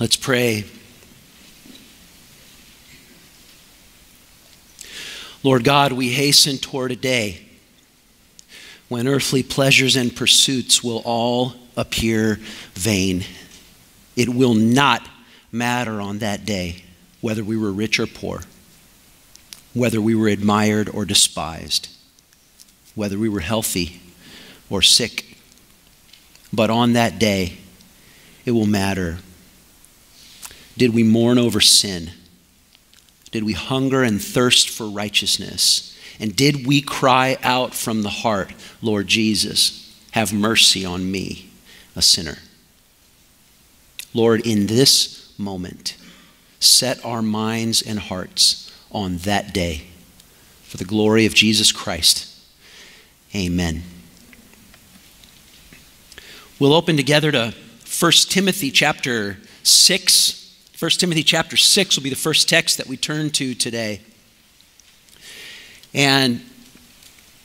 Let's pray. Lord God, we hasten toward a day when earthly pleasures and pursuits will all appear vain. It will not matter on that day whether we were rich or poor, whether we were admired or despised, whether we were healthy or sick. But on that day, it will matter. Did we mourn over sin? Did we hunger and thirst for righteousness? And did we cry out from the heart, Lord Jesus, have mercy on me, a sinner? Lord, in this moment, set our minds and hearts on that day for the glory of Jesus Christ. Amen. We'll open together to 1 Timothy chapter 6 1 Timothy chapter 6 will be the first text that we turn to today. And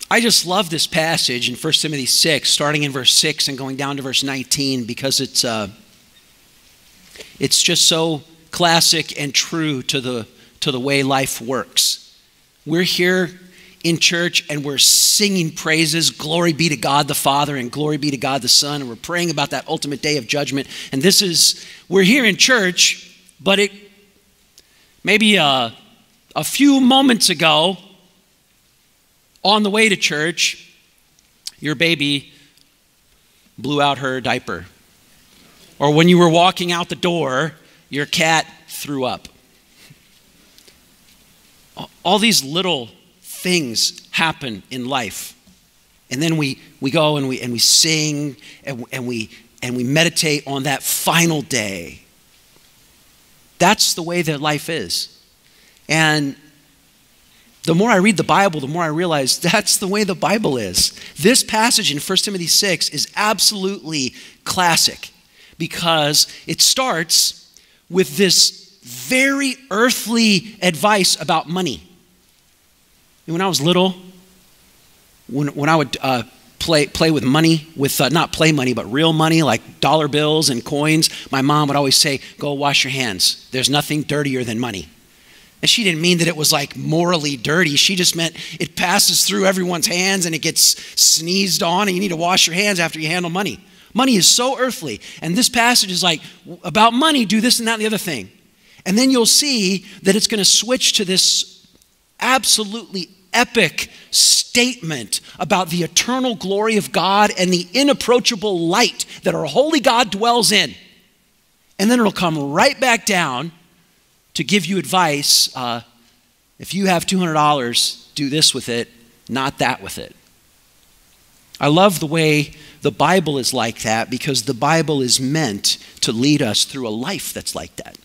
I just love this passage in 1 Timothy 6, starting in verse 6 and going down to verse 19, because it's, uh, it's just so classic and true to the, to the way life works. We're here in church and we're singing praises. Glory be to God the Father and glory be to God the Son. And we're praying about that ultimate day of judgment. And this is, we're here in church but it maybe a, a few moments ago, on the way to church, your baby blew out her diaper. Or when you were walking out the door, your cat threw up. All these little things happen in life. And then we, we go and we, and we sing and, and, we, and we meditate on that final day that's the way that life is. And the more I read the Bible, the more I realize that's the way the Bible is. This passage in 1 Timothy 6 is absolutely classic because it starts with this very earthly advice about money. And when I was little, when, when I would uh, play, play with money, with uh, not play money, but real money like dollar bills and coins, my mom would always say, Go wash your hands. There's nothing dirtier than money. And she didn't mean that it was like morally dirty. She just meant it passes through everyone's hands and it gets sneezed on, and you need to wash your hands after you handle money. Money is so earthly. And this passage is like, about money, do this and that and the other thing. And then you'll see that it's going to switch to this absolutely epic statement about the eternal glory of God and the inapproachable light that our holy God dwells in. And then it'll come right back down to give you advice. Uh, if you have $200, do this with it, not that with it. I love the way the Bible is like that because the Bible is meant to lead us through a life that's like that.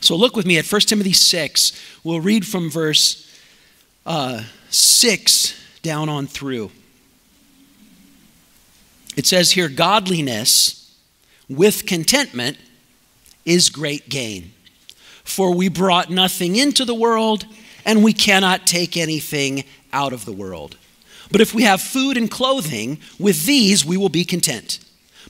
So look with me at 1 Timothy 6. We'll read from verse uh, 6 down on through. It says here, godliness with contentment is great gain. For we brought nothing into the world, and we cannot take anything out of the world. But if we have food and clothing, with these we will be content.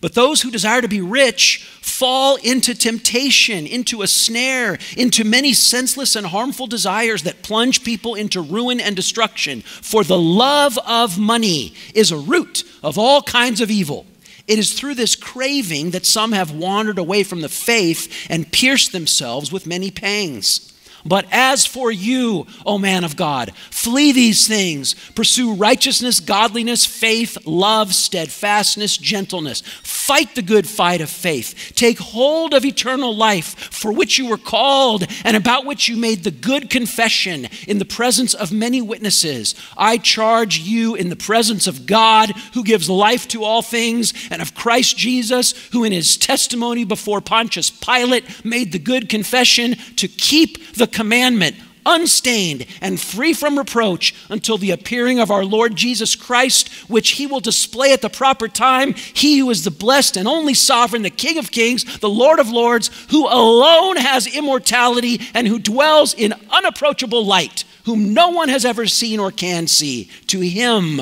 But those who desire to be rich fall into temptation, into a snare, into many senseless and harmful desires that plunge people into ruin and destruction. For the love of money is a root of all kinds of evil. It is through this craving that some have wandered away from the faith and pierced themselves with many pangs. But as for you, O man of God, flee these things. Pursue righteousness, godliness, faith, love, steadfastness, gentleness. Fight the good fight of faith. Take hold of eternal life, for which you were called, and about which you made the good confession in the presence of many witnesses. I charge you in the presence of God, who gives life to all things, and of Christ Jesus, who in his testimony before Pontius Pilate made the good confession to keep the commandment unstained and free from reproach until the appearing of our Lord Jesus Christ, which he will display at the proper time. He who is the blessed and only sovereign, the King of kings, the Lord of lords, who alone has immortality and who dwells in unapproachable light, whom no one has ever seen or can see. To him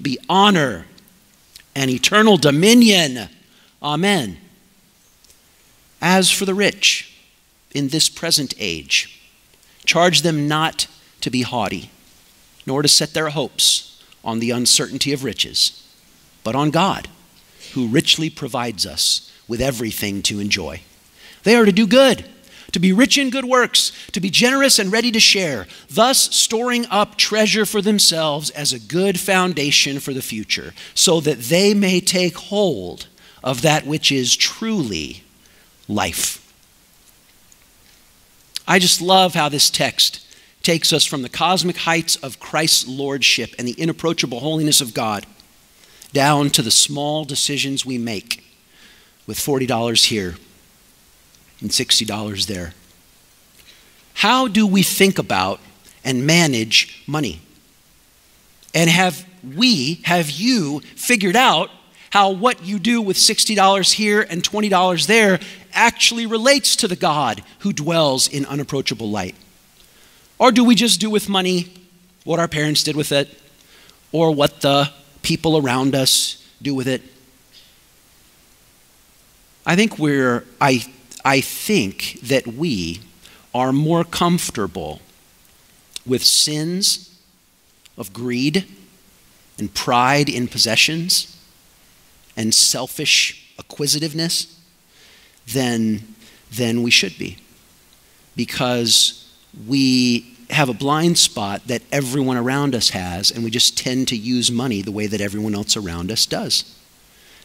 be honor and eternal dominion. Amen. As for the rich in this present age, charge them not to be haughty, nor to set their hopes on the uncertainty of riches, but on God, who richly provides us with everything to enjoy. They are to do good, to be rich in good works, to be generous and ready to share, thus storing up treasure for themselves as a good foundation for the future, so that they may take hold of that which is truly life. I just love how this text takes us from the cosmic heights of Christ's lordship and the inapproachable holiness of God down to the small decisions we make with $40 here and $60 there. How do we think about and manage money? And have we, have you figured out how what you do with $60 here and $20 there actually relates to the God who dwells in unapproachable light? Or do we just do with money what our parents did with it, or what the people around us do with it? I think we're, I, I think that we are more comfortable with sins of greed and pride in possessions and selfish acquisitiveness than, than we should be. Because we have a blind spot that everyone around us has, and we just tend to use money the way that everyone else around us does.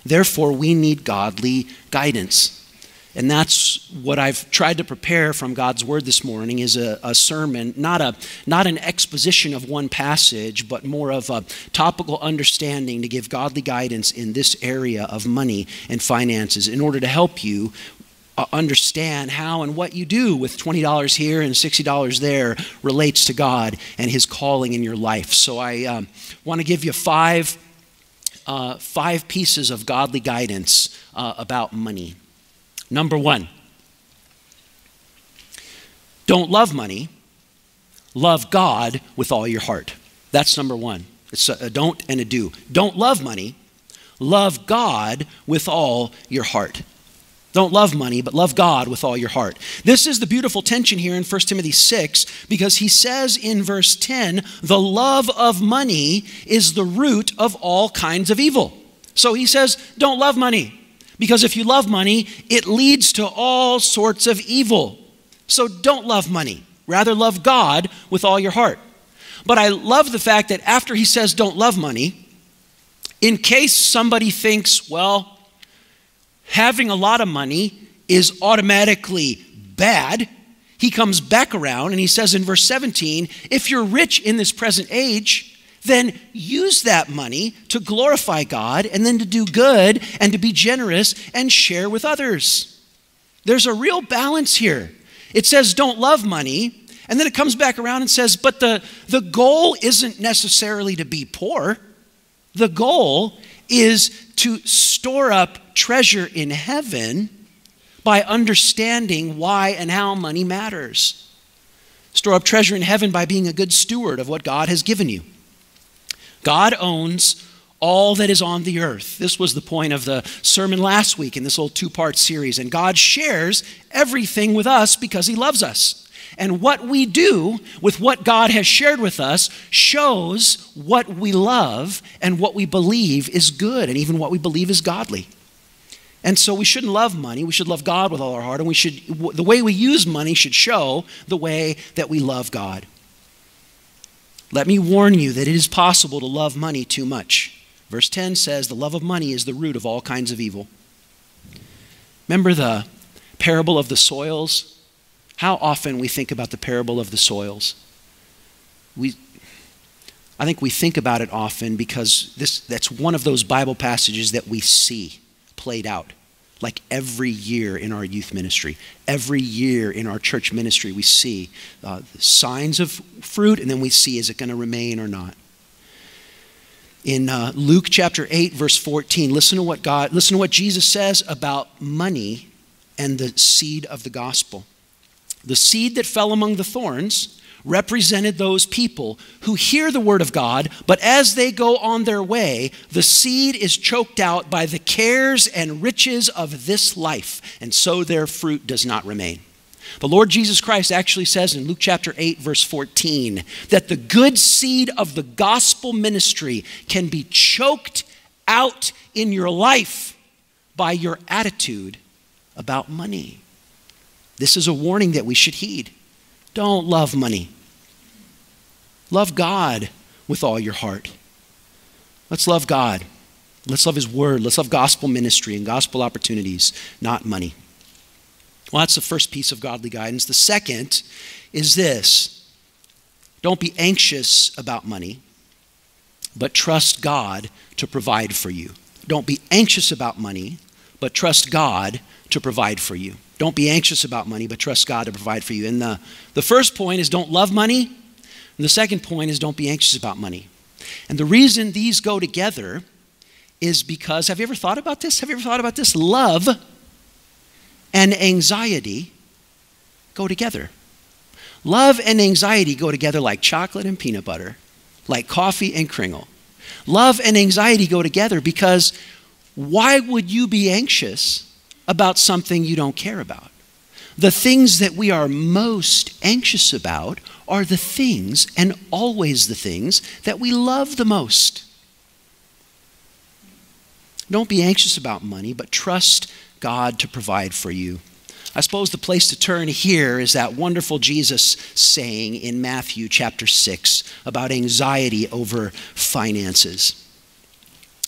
Therefore, we need godly guidance. And that's what I've tried to prepare from God's word this morning is a, a, sermon, not, a, not an exposition of one passage, but more of a topical understanding to give godly guidance in this area of money and finances in order to help you uh, understand how and what you do with $20 here and $60 there relates to God and His calling in your life. So I um, want to give you five, uh, five pieces of godly guidance uh, about money. Number one, don't love money, love God with all your heart. That's number one. It's a, don't and a do. Don't love money, love God with all your heart. Don't love money, but love God with all your heart. This is the beautiful tension here in 1 Timothy 6 because he says in verse 10 the love of money is the root of all kinds of evil. So he says, don't love money. Because if you love money, it leads to all sorts of evil. So don't love money. Rather, love God with all your heart. But I love the fact that after he says don't love money, in case somebody thinks, well, having a lot of money is automatically bad, he comes back around and he says in verse 17, if you're rich in this present age, then use that money to glorify God and then to do good and to be generous and share with others. There's a real balance here. It says, don't love money. And then it comes back around and says, but the, the goal isn't necessarily to be poor. The goal is to store up treasure in heaven by understanding why and how money matters. Store up treasure in heaven by being a good steward of what God has given you. God owns all that is on the earth. This was the point of the sermon last week in this little two part series. And God shares everything with us because He loves us. And what we do with what God has shared with us shows what we love and what we believe is good and even what we believe is godly. And so we shouldn't love money. We should love God with all our heart. And we should, the way we use money should show the way that we love God. Let me warn you that it is possible to love money too much. Verse 10 says, The love of money is the root of all kinds of evil. Remember the parable of the soils? How often we think about the parable of the soils? We, I think we think about it often because this, that's one of those Bible passages that we see played out like every year in our youth ministry, every year in our church ministry, we see uh, signs of fruit, and then we see is it going to remain or not. In uh, Luke chapter 8, verse 14, listen to what God, listen to what Jesus says about money and the seed of the gospel. The seed that fell among the thorns represented those people who hear the word of God, but as they go on their way, the seed is choked out by the cares and riches of this life, and so their fruit does not remain. The Lord Jesus Christ actually says in Luke chapter 8, verse 14, that the good seed of the gospel ministry can be choked out in your life by your attitude about money. This is a warning that we should heed. Don't love money. Love God with all your heart. Let's love God. Let's love His Word. Let's love gospel ministry and gospel opportunities, not money. Well, that's the first piece of godly guidance. The second is this don't be anxious about money, but trust God to provide for you. Don't be anxious about money, but trust God to provide for you. Don't be anxious about money, but trust God to provide for you. And the, the first point is don't love money. And the second point is don't be anxious about money. And the reason these go together is because, have you ever thought about this? Have you ever thought about this? Love and anxiety go together. Love and anxiety go together like chocolate and peanut butter, like coffee and kringle. Love and anxiety go together because why would you be anxious about something you don't care about. The things that we are most anxious about are the things, and always the things, that we love the most. Don't be anxious about money, but trust God to provide for you. I suppose the place to turn here is that wonderful Jesus saying in Matthew chapter 6 about anxiety over finances.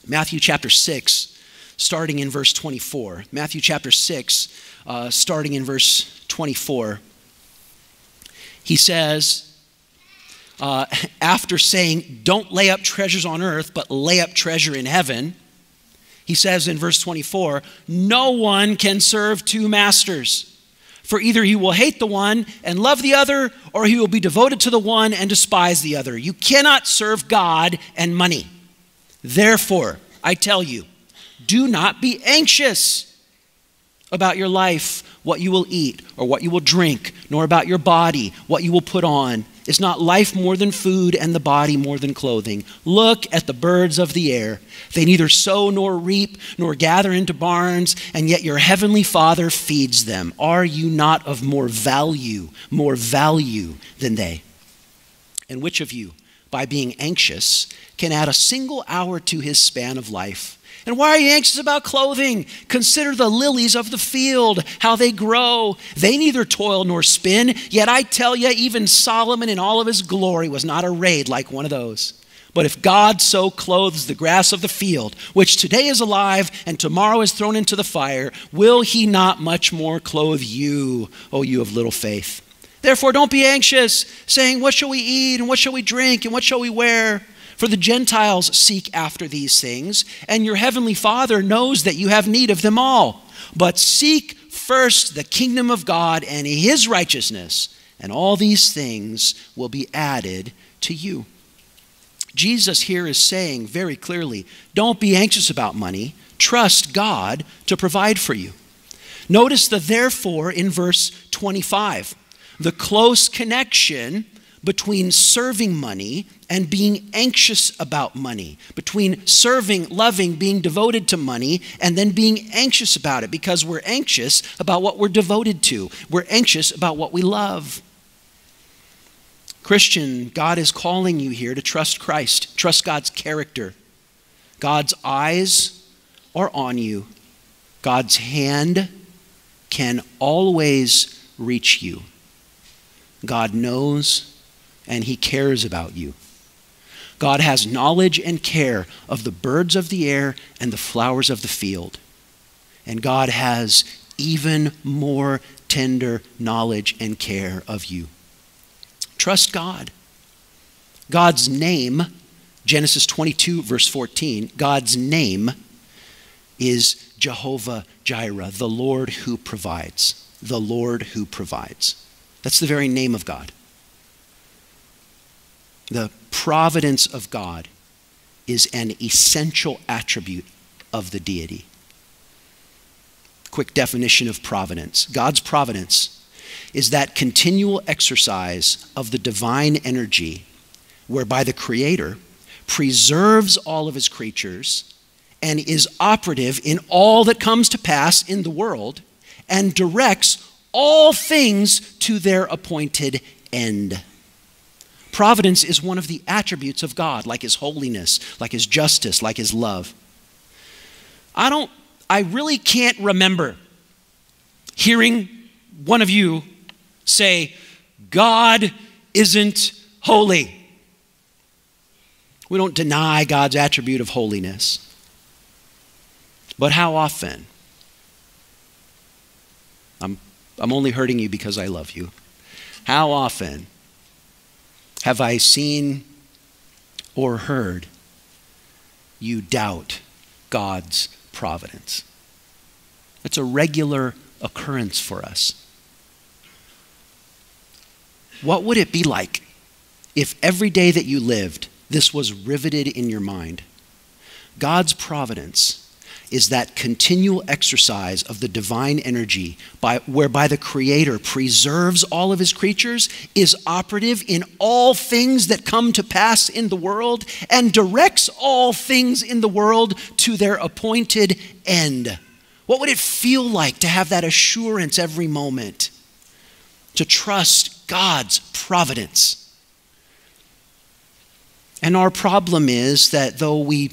Matthew chapter 6 starting in verse 24. Matthew chapter 6, uh, starting in verse 24. He says, uh, after saying, Don't lay up treasures on earth, but lay up treasure in heaven, he says in verse 24, No one can serve two masters. For either he will hate the one and love the other, or he will be devoted to the one and despise the other. You cannot serve God and money. Therefore, I tell you, do not be anxious about your life, what you will eat or what you will drink, nor about your body, what you will put on. Is not life more than food and the body more than clothing? Look at the birds of the air. They neither sow nor reap nor gather into barns, and yet your heavenly Father feeds them. Are you not of more value, more value than they? And which of you, by being anxious, can add a single hour to his span of life? And why are you anxious about clothing? Consider the lilies of the field, how they grow. They neither toil nor spin. Yet I tell you, even Solomon in all of his glory was not arrayed like one of those. But if God so clothes the grass of the field, which today is alive and tomorrow is thrown into the fire, will he not much more clothe you, O you of little faith? Therefore, don't be anxious, saying, What shall we eat, and what shall we drink, and what shall we wear? For the Gentiles seek after these things, and your heavenly Father knows that you have need of them all. But seek first the kingdom of God and his righteousness, and all these things will be added to you. Jesus here is saying very clearly don't be anxious about money, trust God to provide for you. Notice the therefore in verse 25, the close connection between serving money and being anxious about money, between serving, loving, being devoted to money, and then being anxious about it because we're anxious about what we're devoted to. We're anxious about what we love. Christian, God is calling you here to trust Christ, trust God's character. God's eyes are on you, God's hand can always reach you. God knows and He cares about you. God has knowledge and care of the birds of the air and the flowers of the field. And God has even more tender knowledge and care of you. Trust God. God's name, Genesis 22, verse 14, God's name is Jehovah Jireh, the Lord who provides. The Lord who provides. That's the very name of God. The providence of God is an essential attribute of the deity. Quick definition of providence God's providence is that continual exercise of the divine energy whereby the Creator preserves all of his creatures and is operative in all that comes to pass in the world and directs all things to their appointed end. Providence is one of the attributes of God, like his holiness, like his justice, like his love. I don't, I really can't remember hearing one of you say, God isn't holy. We don't deny God's attribute of holiness. But how often? I'm, I'm only hurting you because I love you. How often have I seen or heard you doubt God's providence? It's a regular occurrence for us. What would it be like if every day that you lived, this was riveted in your mind? God's providence is that continual exercise of the divine energy by, whereby the Creator preserves all of His creatures, is operative in all things that come to pass in the world, and directs all things in the world to their appointed end. What would it feel like to have that assurance every moment? To trust God's providence. And our problem is that though we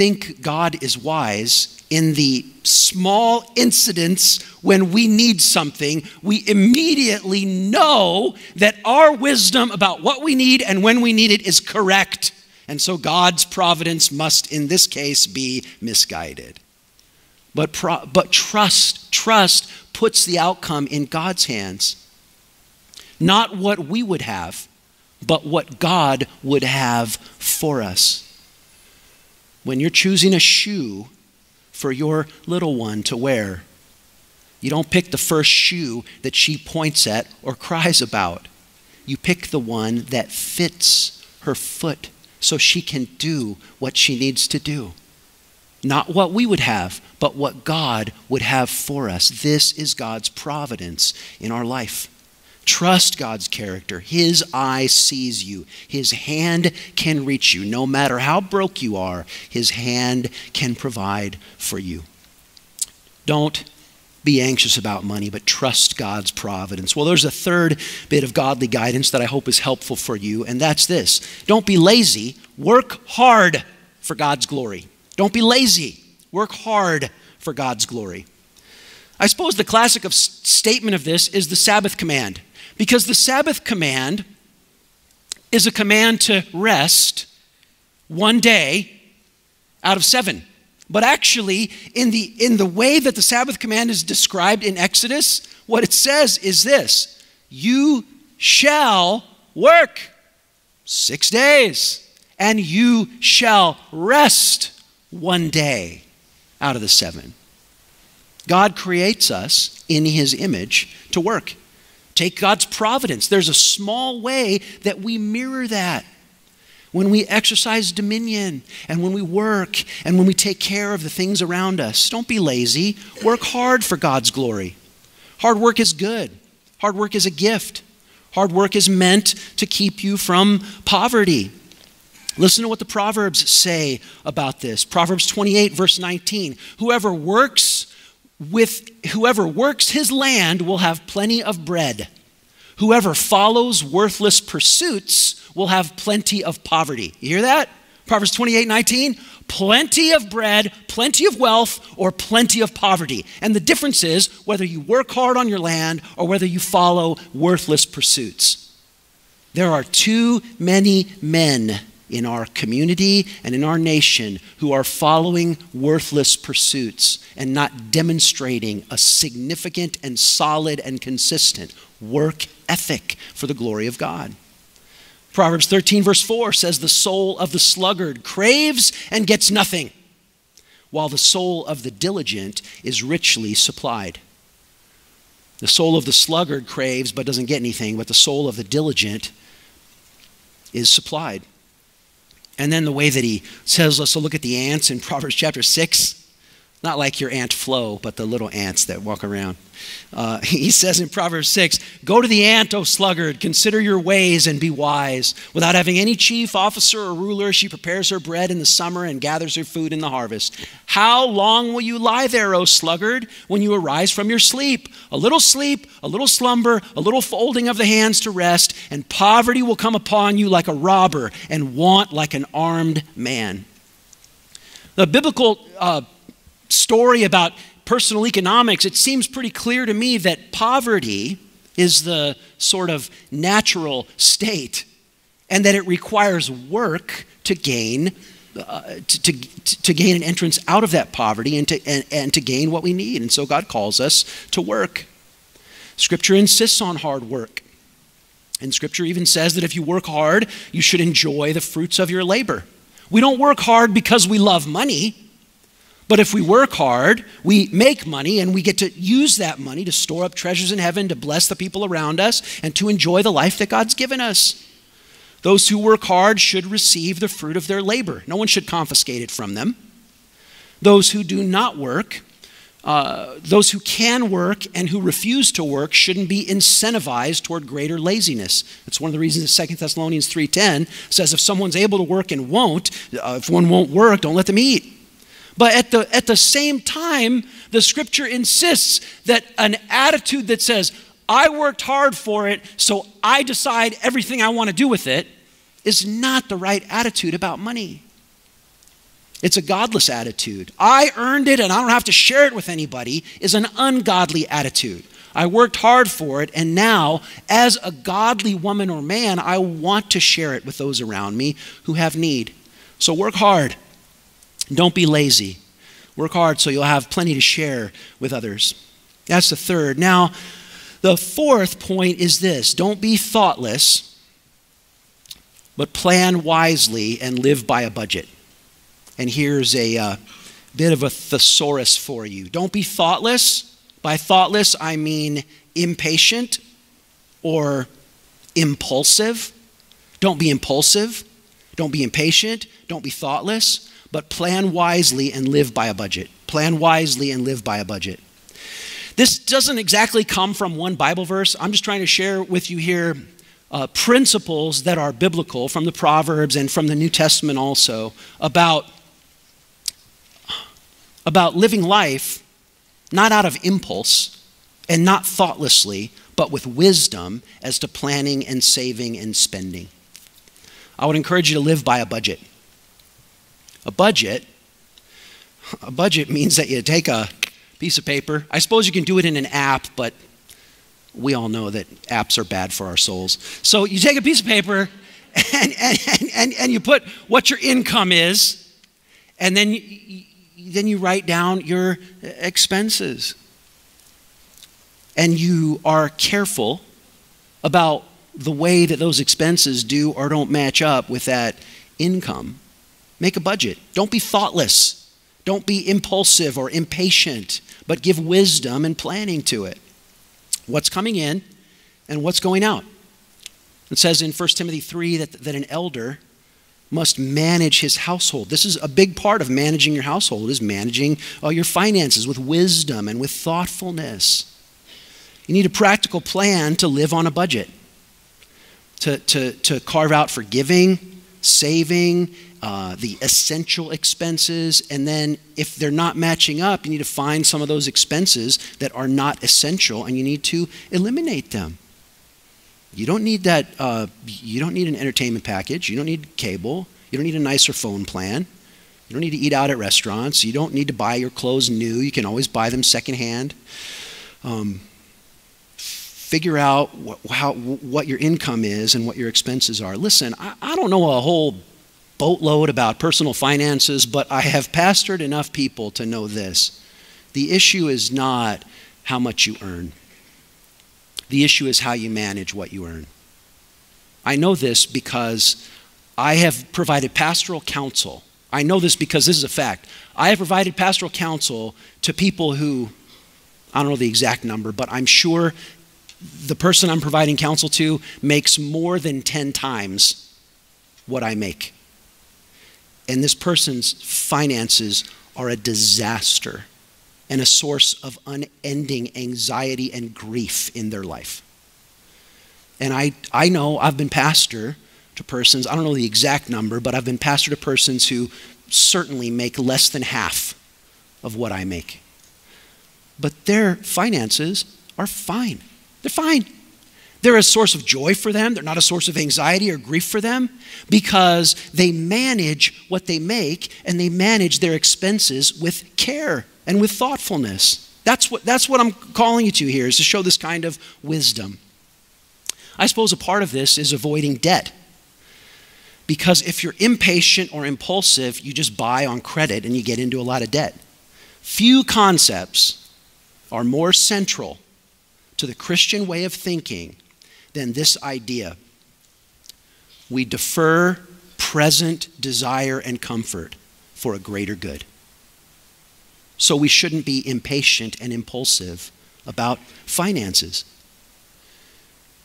think God is wise in the small incidents when we need something, we immediately know that our wisdom about what we need and when we need it is correct. And so God's providence must, in this case, be misguided. But, but trust, trust puts the outcome in God's hands. Not what we would have, but what God would have for us when you're choosing a shoe for your little one to wear, you don't pick the first shoe that she points at or cries about. You pick the one that fits her foot so she can do what she needs to do. Not what we would have, but what God would have for us. This is God's providence in our life. Trust God's character. His eye sees you, His hand can reach you. No matter how broke you are, His hand can provide for you. Don't be anxious about money, but trust God's providence. Well, there's a third bit of godly guidance that I hope is helpful for you, and that's this don't be lazy, work hard for God's glory. Don't be lazy, work hard for God's glory. I suppose the classic of statement of this is the Sabbath command. Because the Sabbath command is a command to rest one day out of seven. But actually, in the, in the way that the Sabbath command is described in Exodus, what it says is this You shall work six days, and you shall rest one day out of the seven. God creates us in his image to work. Take God's providence. There's a small way that we mirror that. When we exercise dominion and when we work and when we take care of the things around us, don't be lazy. Work hard for God's glory. Hard work is good, hard work is a gift. Hard work is meant to keep you from poverty. Listen to what the Proverbs say about this. Proverbs 28, verse 19. Whoever works with whoever works his land will have plenty of bread. Whoever follows worthless pursuits will have plenty of poverty. You hear that? Proverbs 28 19. Plenty of bread, plenty of wealth, or plenty of poverty. And the difference is whether you work hard on your land or whether you follow worthless pursuits. There are too many men in our community and in our nation who are following worthless pursuits and not demonstrating a significant and solid and consistent work ethic for the glory of God. Proverbs 13, verse 4 says, The soul of the sluggard craves and gets nothing, while the soul of the diligent is richly supplied. The soul of the sluggard craves but doesn't get anything, but the soul of the diligent is supplied. And then the way that he says, let's look at the ants in Proverbs chapter 6. Not like your Aunt Flo, but the little ants that walk around. Uh, he says in Proverbs 6 Go to the ant, O sluggard, consider your ways and be wise. Without having any chief, officer, or ruler, she prepares her bread in the summer and gathers her food in the harvest. How long will you lie there, O sluggard, when you arise from your sleep? A little sleep, a little slumber, a little folding of the hands to rest, and poverty will come upon you like a robber, and want like an armed man. The biblical uh, story about personal economics, it seems pretty clear to me that poverty is the sort of natural state and that it requires work to gain uh, to, to, to, gain an entrance out of that poverty and to, and, and to gain what we need. And so God calls us to work. Scripture insists on hard work. And Scripture even says that if you work hard, you should enjoy the fruits of your labor. We don't work hard because we love money. But if we work hard, we make money and we get to use that money to store up treasures in heaven, to bless the people around us, and to enjoy the life that God's given us. Those who work hard should receive the fruit of their labor. No one should confiscate it from them. Those who do not work, uh, those who can work and who refuse to work shouldn't be incentivized toward greater laziness. That's one of the reasons that 2 Thessalonians 3.10 says if someone's able to work and won't, uh, if one won't work, don't let them eat. But at the, at the same time, the scripture insists that an attitude that says, I worked hard for it, so I decide everything I want to do with it, is not the right attitude about money. It's a godless attitude. I earned it and I don't have to share it with anybody, is an ungodly attitude. I worked hard for it, and now, as a godly woman or man, I want to share it with those around me who have need. So work hard. Don't be lazy. Work hard so you'll have plenty to share with others. That's the third. Now, the fourth point is this don't be thoughtless, but plan wisely and live by a budget. And here's a uh, bit of a thesaurus for you. Don't be thoughtless. By thoughtless, I mean impatient or impulsive. Don't be impulsive. Don't be impatient. Don't be thoughtless but plan wisely and live by a budget. Plan wisely and live by a budget. This doesn't exactly come from one Bible verse. I'm just trying to share with you here uh, principles that are biblical from the Proverbs and from the New Testament also about, about living life not out of impulse and not thoughtlessly, but with wisdom as to planning and saving and spending. I would encourage you to live by a budget. A budget, a budget means that you take a piece of paper. I suppose you can do it in an app, but we all know that apps are bad for our souls. So you take a piece of paper and, and, and, and, you put what your income is, and then you, then you write down your expenses. And you are careful about the way that those expenses do or don't match up with that income. Make a budget. Don't be thoughtless. Don't be impulsive or impatient, but give wisdom and planning to it. What's coming in and what's going out. It says in 1 Timothy 3 that, that an elder must manage his household. This is a big part of managing your household is managing uh, your finances with wisdom and with thoughtfulness. You need a practical plan to live on a budget, to, to, to carve out for giving, saving, uh, the essential expenses, and then if they're not matching up, you need to find some of those expenses that are not essential and you need to eliminate them. You don't need that, uh, you don't need an entertainment package, you don't need cable, you don't need a nicer phone plan. You don't need to eat out at restaurants. You don't need to buy your clothes new. You can always buy them secondhand. Um, figure out what, how, what your income is and what your expenses are. Listen, I, I don't know a whole boatload about personal finances, but I have pastored enough people to know this. The issue is not how much you earn, the issue is how you manage what you earn. I know this because I have provided pastoral counsel. I know this because this is a fact. I have provided pastoral counsel to people who, I don't know the exact number, but I'm sure the person I'm providing counsel to makes more than 10 times what I make and this person's finances are a disaster. and a source of unending anxiety and grief in their life. And I, I know I've been pastor to persons, I don't know the exact number, but I've been pastor to persons who certainly make less than half of what I make. But their finances are fine. They're fine. They're a source of joy for them. They're not a source of anxiety or grief for them because they manage what they make and they manage their expenses with care and with thoughtfulness. That's what, that's what I'm calling you to here, is to show this kind of wisdom. I suppose a part of this is avoiding debt. Because if you're impatient or impulsive, you just buy on credit and you get into a lot of debt. Few concepts are more central to the Christian way of thinking than this idea. We defer present desire and comfort for a greater good. So we shouldn't be impatient and impulsive about finances.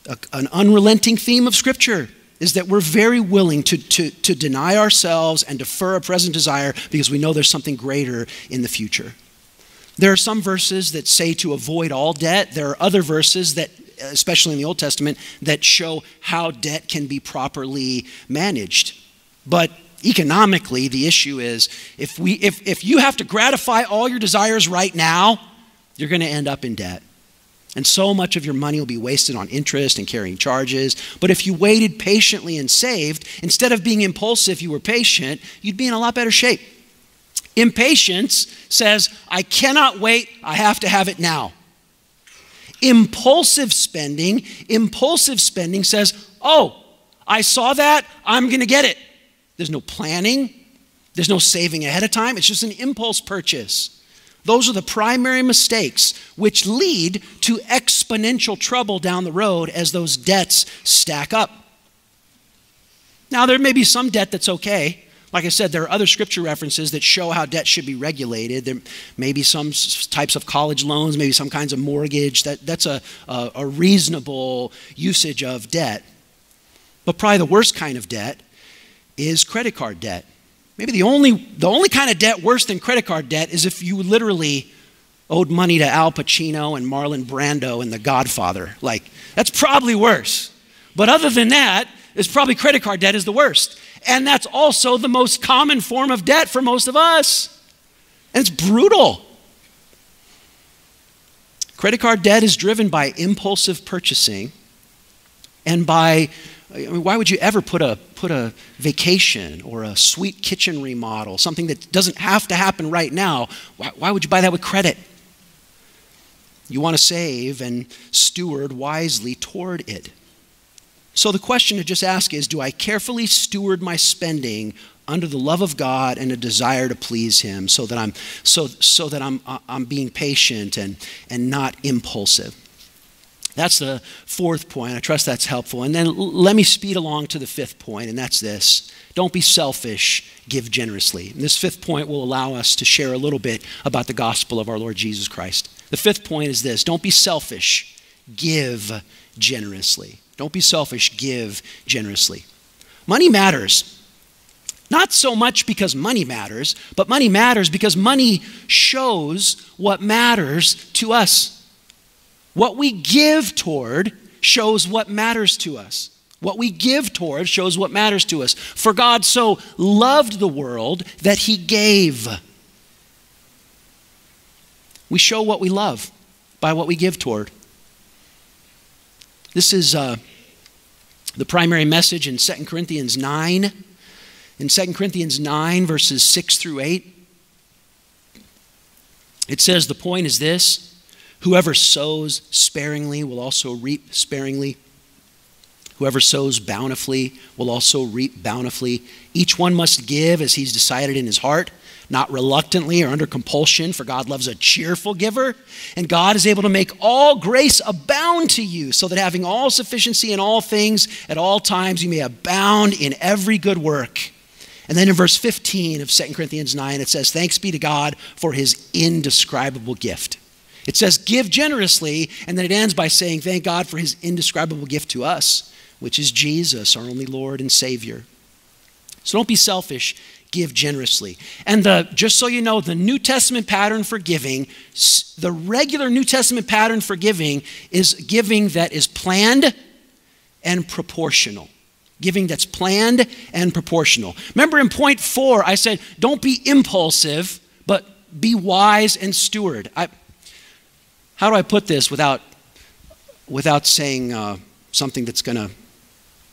A, an unrelenting theme of Scripture is that we're very willing to, to, to deny ourselves and defer a present desire because we know there's something greater in the future. There are some verses that say to avoid all debt. There are other verses that, especially in the Old Testament, that show how debt can be properly managed. But economically, the issue is if, we, if, if you have to gratify all your desires right now, you're going to end up in debt. And so much of your money will be wasted on interest and carrying charges. But if you waited patiently and saved, instead of being impulsive, you were patient, you'd be in a lot better shape. Impatience says, I cannot wait, I have to have it now. Impulsive spending, impulsive spending says, Oh, I saw that, I'm going to get it. There's no planning, there's no saving ahead of time, it's just an impulse purchase. Those are the primary mistakes which lead to exponential trouble down the road as those debts stack up. Now, there may be some debt that's okay. Like I said, there are other scripture references that show how debt should be regulated. There may be some types of college loans, maybe some kinds of mortgage. That, that's a, a, a reasonable usage of debt. But probably the worst kind of debt is credit card debt. Maybe the only, the only kind of debt worse than credit card debt is if you literally owed money to Al Pacino and Marlon Brando and The Godfather. Like, that's probably worse. But other than that, it's probably credit card debt is the worst. And that's also the most common form of debt for most of us. And it's brutal. Credit card debt is driven by impulsive purchasing and by I mean, why would you ever put a, put a vacation or a sweet kitchen remodel, something that doesn't have to happen right now? Why, why would you buy that with credit? You want to save and steward wisely toward it. So the question to just ask is Do I carefully steward my spending under the love of God and a desire to please Him so that I'm, so, so that I'm, uh, I'm being patient and, and not impulsive? That's the fourth point. I trust that's helpful. And then let me speed along to the fifth point, and that's this don't be selfish, give generously. And this fifth point will allow us to share a little bit about the gospel of our Lord Jesus Christ. The fifth point is this don't be selfish, give generously. Don't be selfish, give generously. Money matters. Not so much because money matters, but money matters because money shows what matters to us. What we give toward shows what matters to us. What we give toward shows what matters to us. For God so loved the world that he gave. We show what we love by what we give toward. This is uh, the primary message in 2 Corinthians 9. In 2 Corinthians 9, verses 6 through 8, it says, The point is this Whoever sows sparingly will also reap sparingly. Whoever sows bountifully will also reap bountifully. Each one must give as he's decided in his heart, not reluctantly or under compulsion, for God loves a cheerful giver. And God is able to make all grace abound to you, so that having all sufficiency in all things at all times, you may abound in every good work. And then in verse 15 of 2 Corinthians 9, it says, Thanks be to God for his indescribable gift. It says, give generously, and then it ends by saying, thank God for his indescribable gift to us, which is Jesus, our only Lord and Savior. So don't be selfish, give generously. And the just so you know, the New Testament pattern for giving, the regular New Testament pattern for giving is giving that is planned and proportional. Giving that's planned and proportional. Remember in point four, I said, don't be impulsive, but be wise and steward. I, how do I put this without, without saying uh, something that's going to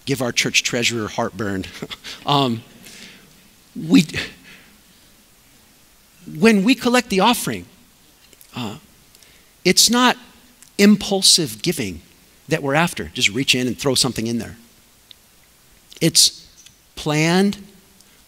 give our church treasurer heartburn? um, we, when we collect the offering, uh, it's not impulsive giving that we're after. Just reach in and throw something in there. It's planned,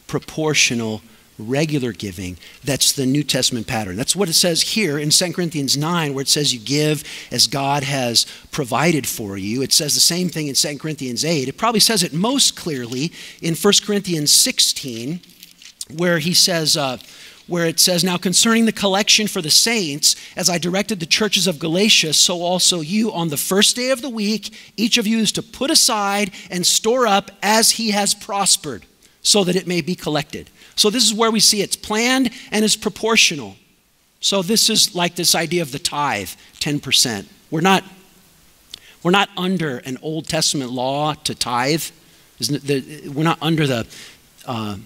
proportional, regular giving. That's the New Testament pattern. That's what it says here in 2 Corinthians 9, where it says you give as God has provided for you. It says the same thing in 2 Corinthians 8. It probably says it most clearly in 1 Corinthians 16, where he says, uh, where it says, Now concerning the collection for the saints, as I directed the churches of Galatia, so also you on the first day of the week, each of you is to put aside and store up as he has prospered, so that it may be collected. So this is where we see it's planned and it's proportional. So this is like this idea of the tithe, 10%. We're not, we're not under an Old Testament law to tithe. We're not under the, uh,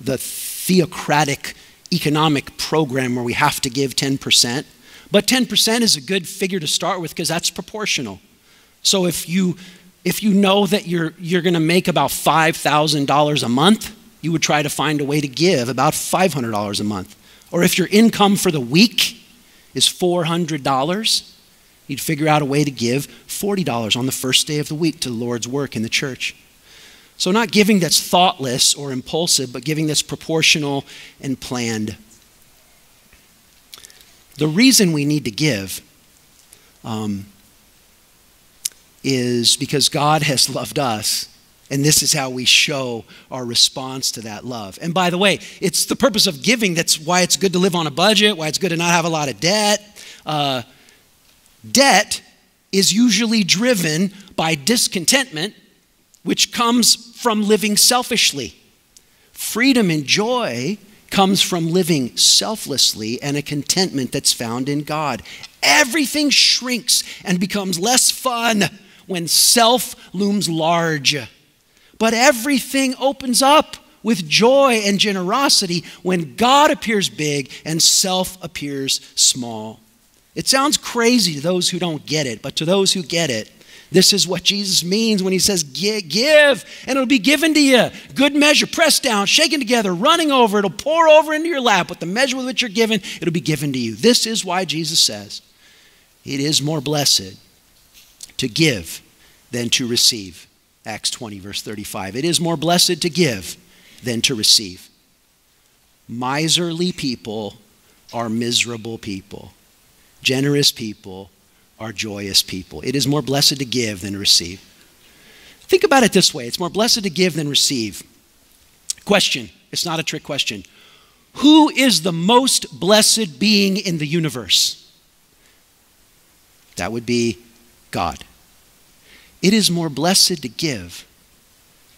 the theocratic economic program where we have to give 10%. But 10% is a good figure to start with because that's proportional. So if you if you know that you're you're going to make about $5,000 a month, you would try to find a way to give about $500 a month. Or if your income for the week is $400, you'd figure out a way to give $40 on the first day of the week to the Lord's work in the church. So, not giving that's thoughtless or impulsive, but giving that's proportional and planned. The reason we need to give um, is because God has loved us, and this is how we show our response to that love. And by the way, it's the purpose of giving that's why it's good to live on a budget, why it's good to not have a lot of debt. Uh, debt is usually driven by discontentment which comes from living selfishly. Freedom and joy comes from living selflessly and a contentment that's found in God. Everything shrinks and becomes less fun when self looms large. But everything opens up with joy and generosity when God appears big and self appears small. It sounds crazy to those who don't get it, but to those who get it, this is what Jesus means when he says, Give, and it'll be given to you. Good measure, pressed down, shaken together, running over. It'll pour over into your lap. With the measure with which you're given, it'll be given to you. This is why Jesus says, It is more blessed to give than to receive. Acts 20, verse 35. It is more blessed to give than to receive. Miserly people are miserable people. Generous people are joyous people. It is more blessed to give than to receive. Think about it this way it's more blessed to give than receive. Question it's not a trick question. Who is the most blessed being in the universe? That would be God. It is more blessed to give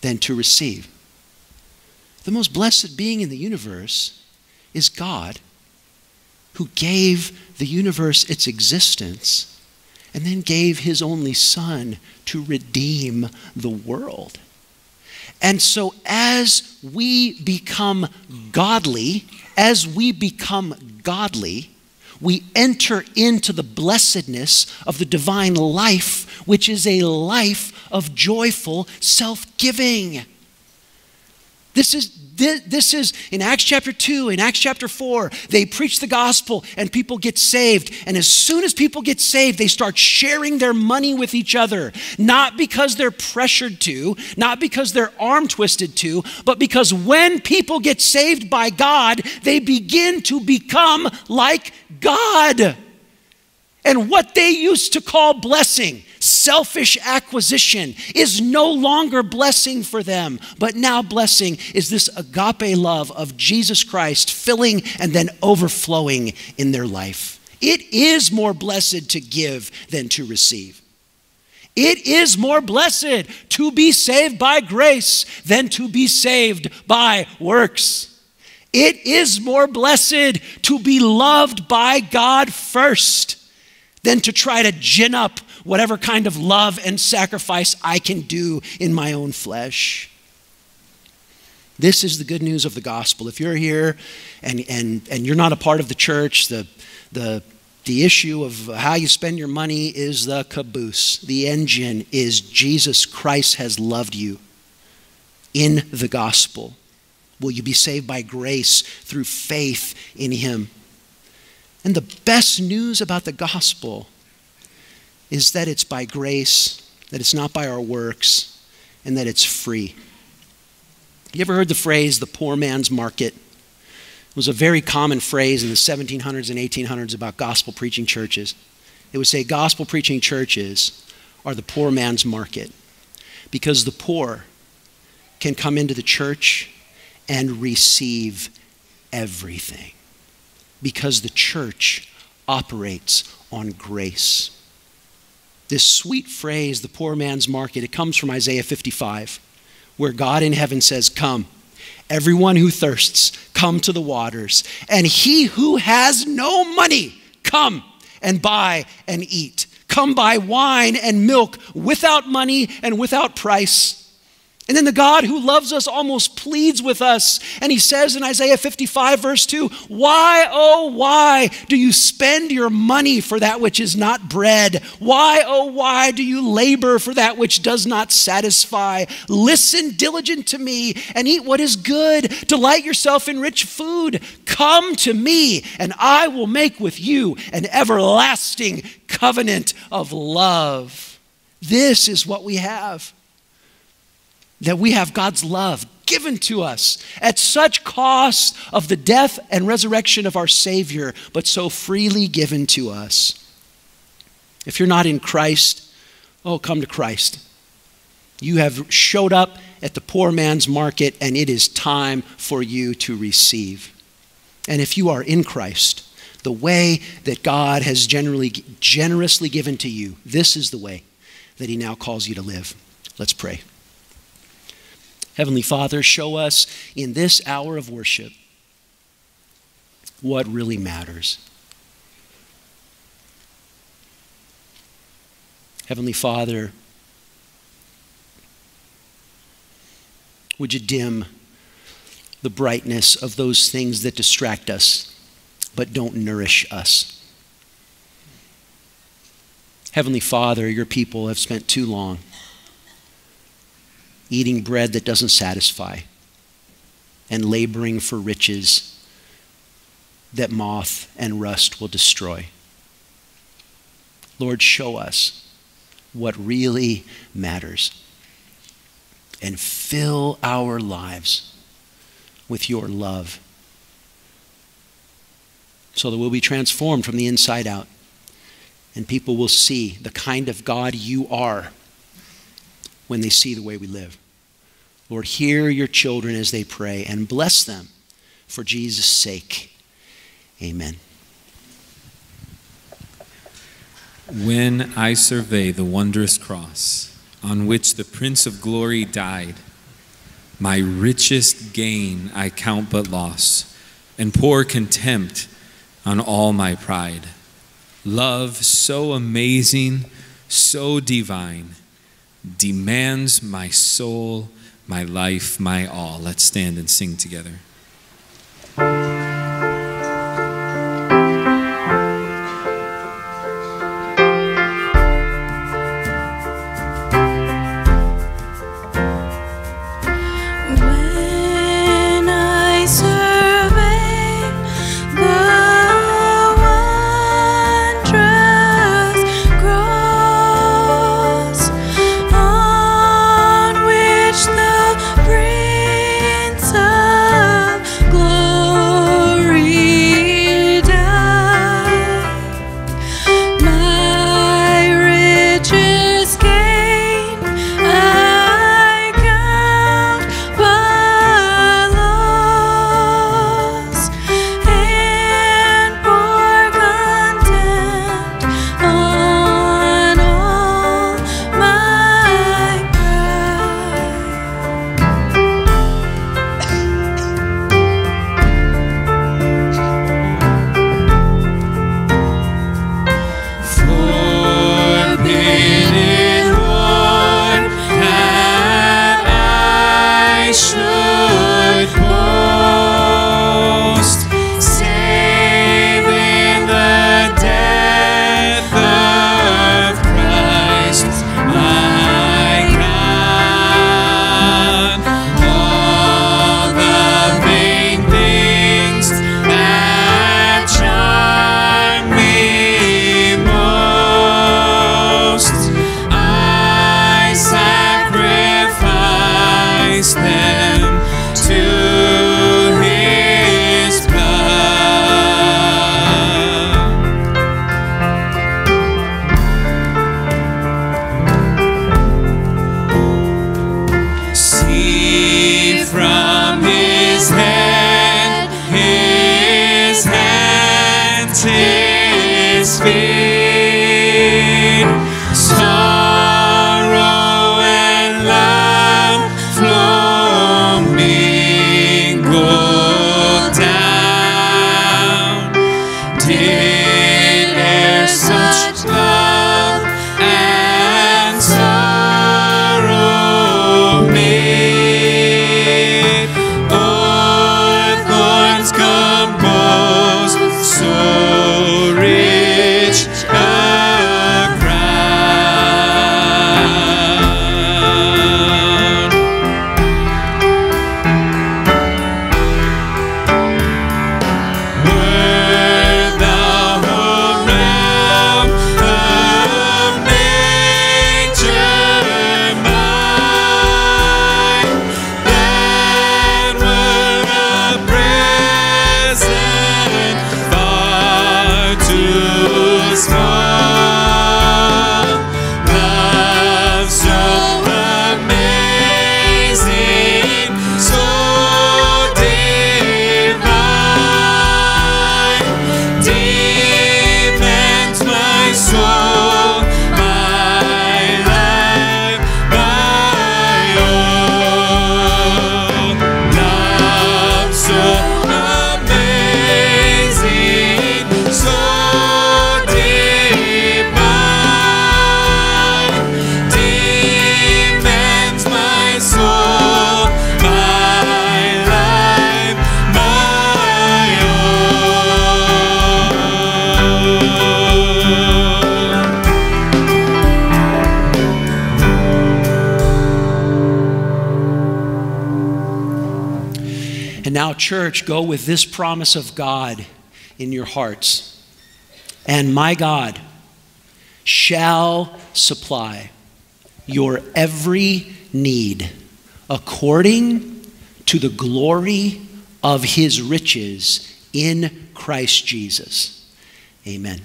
than to receive. The most blessed being in the universe is God, who gave the universe its existence and then gave his only son to redeem the world. And so, as we become godly, as we become godly, we enter into the blessedness of the divine life, which is a life of joyful self giving. This is this is in Acts chapter 2, in Acts chapter 4, they preach the gospel and people get saved. And as soon as people get saved, they start sharing their money with each other. Not because they're pressured to, not because they're arm twisted to, but because when people get saved by God, they begin to become like God. And what they used to call blessing, selfish acquisition, is no longer blessing for them, but now blessing is this agape love of Jesus Christ filling and then overflowing in their life. It is more blessed to give than to receive. It is more blessed to be saved by grace than to be saved by works. It is more blessed to be loved by God first than to try to gin up whatever kind of love and sacrifice I can do in my own flesh. This is the good news of the gospel. If you're here and, and, and you're not a part of the church, the, the, the issue of how you spend your money is the caboose. The engine is Jesus Christ has loved you in the gospel. Will you be saved by grace through faith in Him? And the best news about the gospel is that it's by grace, that it's not by our works, and that it's free. You ever heard the phrase, the poor man's market? It was a very common phrase in the 1700s and 1800s about gospel preaching churches. It would say, gospel preaching churches are the poor man's market because the poor can come into the church and receive everything because the church operates on grace. This sweet phrase, the poor man's market, it comes from Isaiah 55 where God in heaven says, Come, everyone who thirsts, come to the waters. And he who has no money, come and buy and eat. Come buy wine and milk without money and without price. And then the God who loves us almost pleads with us. And he says in Isaiah 55, verse 2, Why, oh, why do you spend your money for that which is not bread? Why, oh, why do you labor for that which does not satisfy? Listen diligent to me and eat what is good. Delight yourself in rich food. Come to me, and I will make with you an everlasting covenant of love. This is what we have that we have God's love given to us at such cost of the death and resurrection of our Savior, but so freely given to us. If you're not in Christ, oh, come to Christ. You have showed up at the poor man's market, and it is time for you to receive. And if you are in Christ, the way that God has generally, generously given to you, this is the way that He now calls you to live. Let's pray. Heavenly Father, show us in this hour of worship what really matters. Heavenly Father, would you dim the brightness of those things that distract us but don't nourish us? Heavenly Father, your people have spent too long eating bread that doesn't satisfy, and laboring for riches that moth and rust will destroy. Lord, show us what really matters and fill our lives with your love so that we'll be transformed from the inside out and people will see the kind of God you are when they see the way we live. Lord, hear your children as they pray and bless them for Jesus' sake. Amen. When I survey the wondrous cross on which the Prince of Glory died, my richest gain I count but loss, and pour contempt on all my pride. Love so amazing, so divine demands my soul, my life, my all. Let's stand and sing together. Church, go with this promise of God in your hearts. And my God shall supply your every need according to the glory of his riches in Christ Jesus. Amen.